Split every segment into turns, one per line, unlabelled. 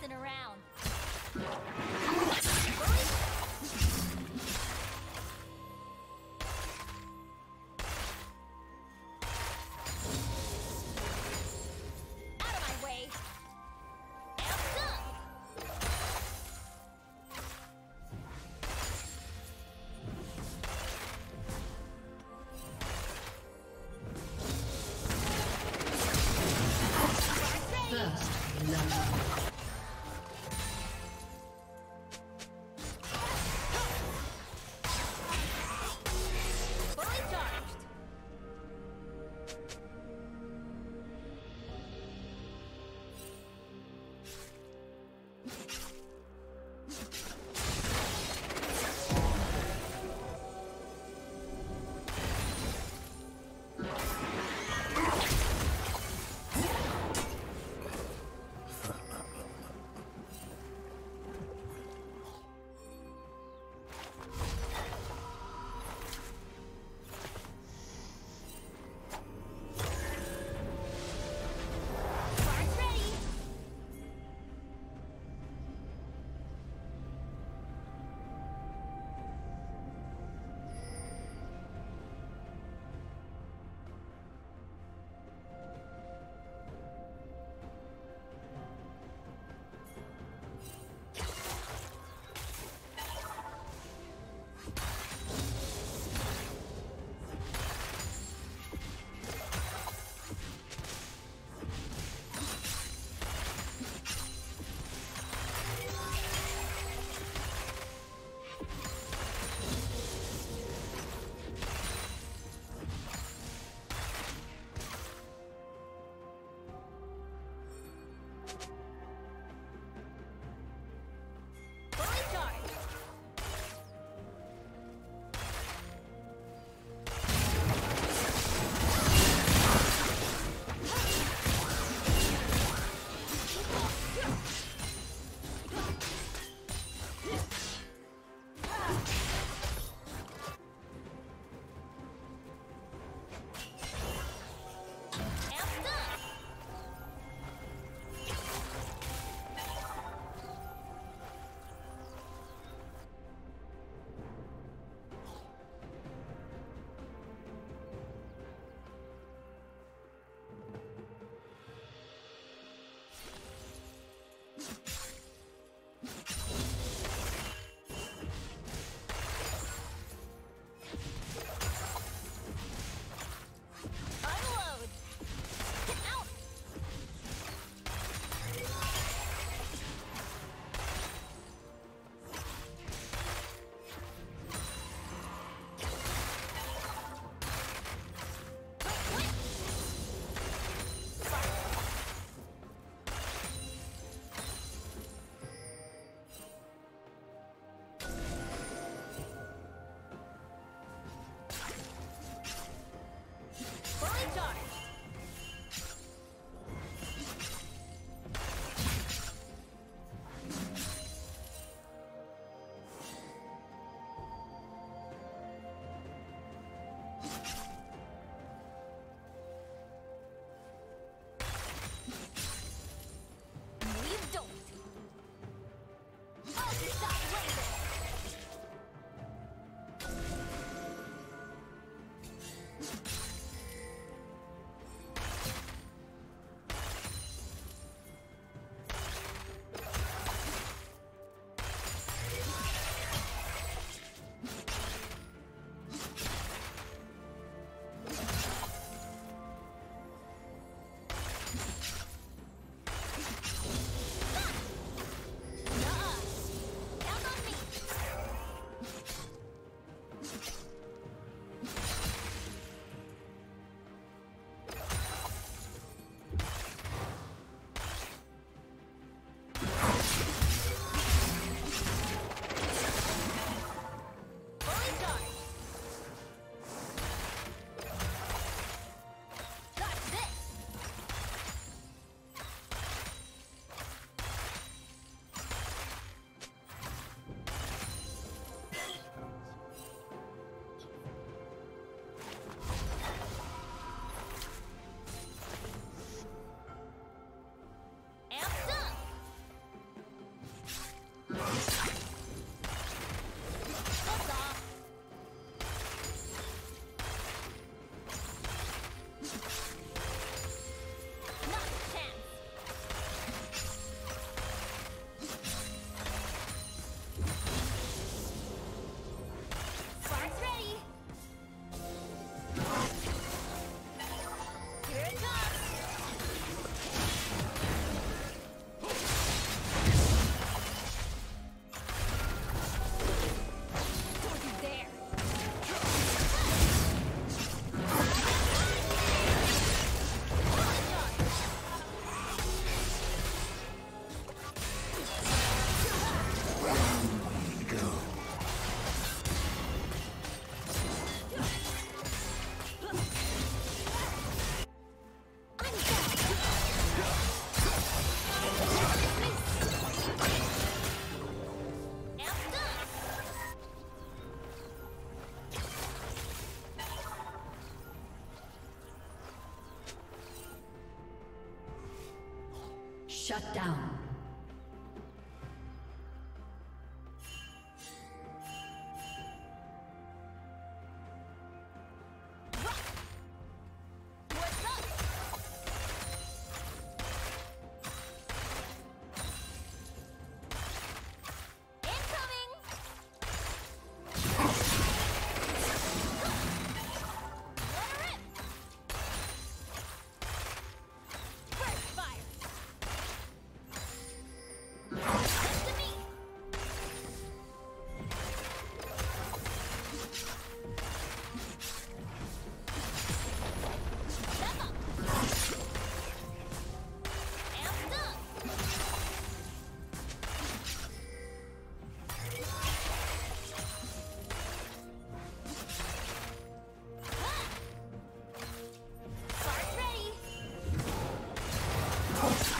messing around. Shut down. Oh.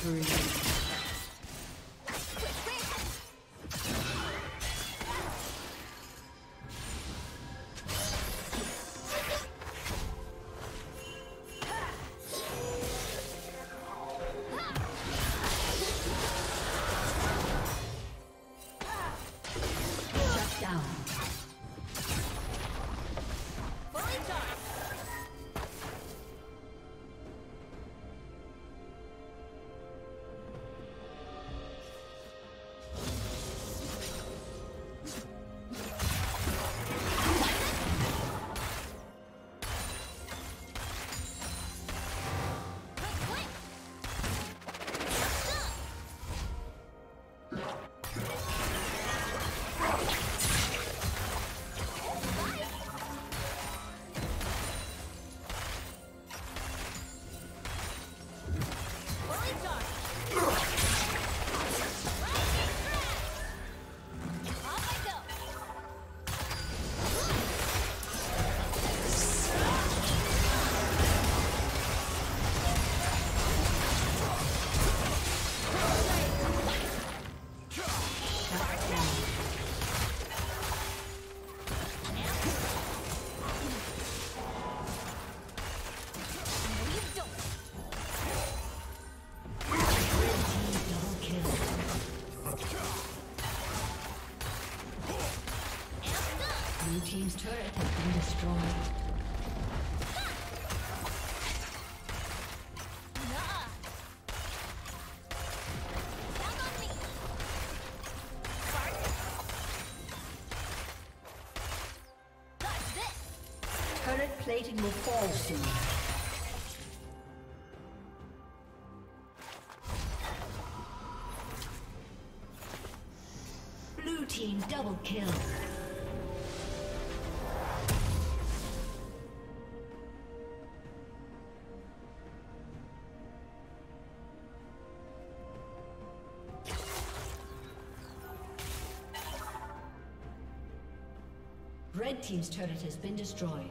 Free. plating will fall soon. Blue team double kill. Red Team's turret has been destroyed.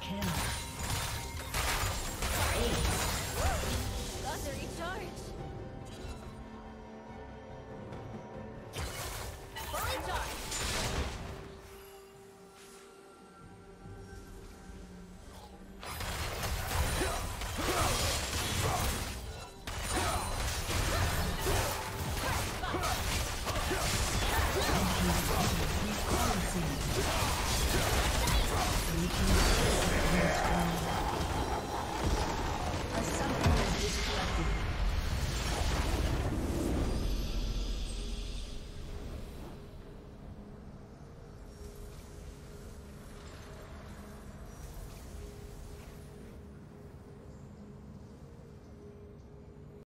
kill. Guns are recharged!